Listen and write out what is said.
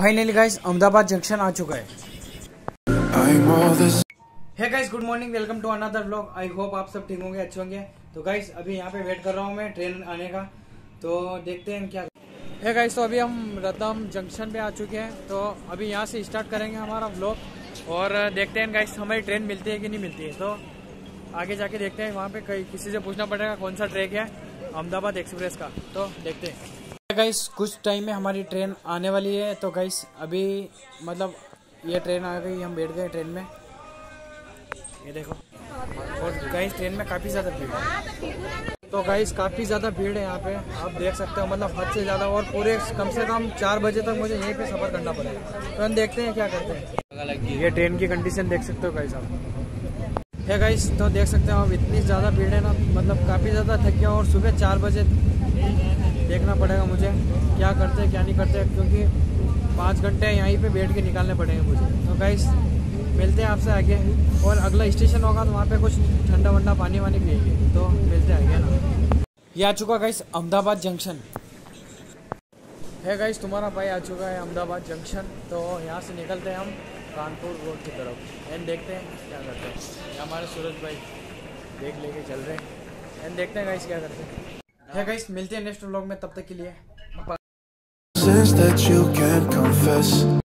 Finally guys Ahmedabad junction आ चुका है. है guys good morning welcome to another vlog I hope आप सब ठीक होंगे अच्छे होंगे। तो गाइस अभी यहाँ पे वेट कर रहा हूँ मैं ट्रेन आने का। तो देखते हैं क्या है गाइस तो अभी हम रतम जंक्शन पे आ चुके हैं। तो अभी यहाँ से स्टार्ट करेंगे हमारा व्लॉग और देखते हैं गाइस हमारी ट्रेन मिलती है कि नहीं मिलती है। तो आगे जाके देखते हैं वहाँ पे कहीं किसी से पूछना पड़ेगा कौन सा ट्रैक है अहमदाबाद एक्सप्रेस का। तो देखते हैं। गाइस कुछ टाइम में हमारी ट्रेन आने वाली है तो गाइस अभी मतलब ये ट्रेन आ गई, हम बैठ गए ट्रेन में। ये देखो। और गाइस ट्रेन में काफ़ी ज़्यादा भीड़ है। तो गाइस काफ़ी ज़्यादा भीड़ है यहाँ पे, आप देख सकते हो मतलब हद से ज़्यादा, और पूरे कम से कम चार बजे तक मुझे यहीं पे सफ़र करना पड़ेगा। तो हम देखते हैं क्या करते हैं। ये ट्रेन की कंडीशन देख सकते हो गाइस आप। है गाइस तो देख सकते हो आप, इतनी ज़्यादा भीड़ है ना मतलब काफ़ी ज़्यादा थक गया और सुबह चार बजे देखना पड़ेगा मुझे, क्या करते हैं, क्या नहीं करते क्योंकि पाँच घंटे यहीं पे बैठ के निकालने पड़ेंगे मुझे। तो गाइस मिलते हैं आपसे आगे, और अगला स्टेशन होगा तो वहाँ पे कुछ ठंडा वंडा पानी वानी पिएँगे। तो मिलते हैं आगे ना। ये आ चुका गाइस अहमदाबाद जंक्शन है गाइस तुम्हारा भाई आ चुका है अहमदाबाद जंक्शन। तो यहाँ से निकलते हैं हम कानपुर रोड की तरफ़। एंड देखते हैं क्या करते हैं। हमारे सूरज भाई देख लेके चल रहे हैं। एंड देखते हैं गाइस क्या करते हैं। है गाइस मिलते हैं नेक्स्ट व्लॉग में, तब तक के लिए।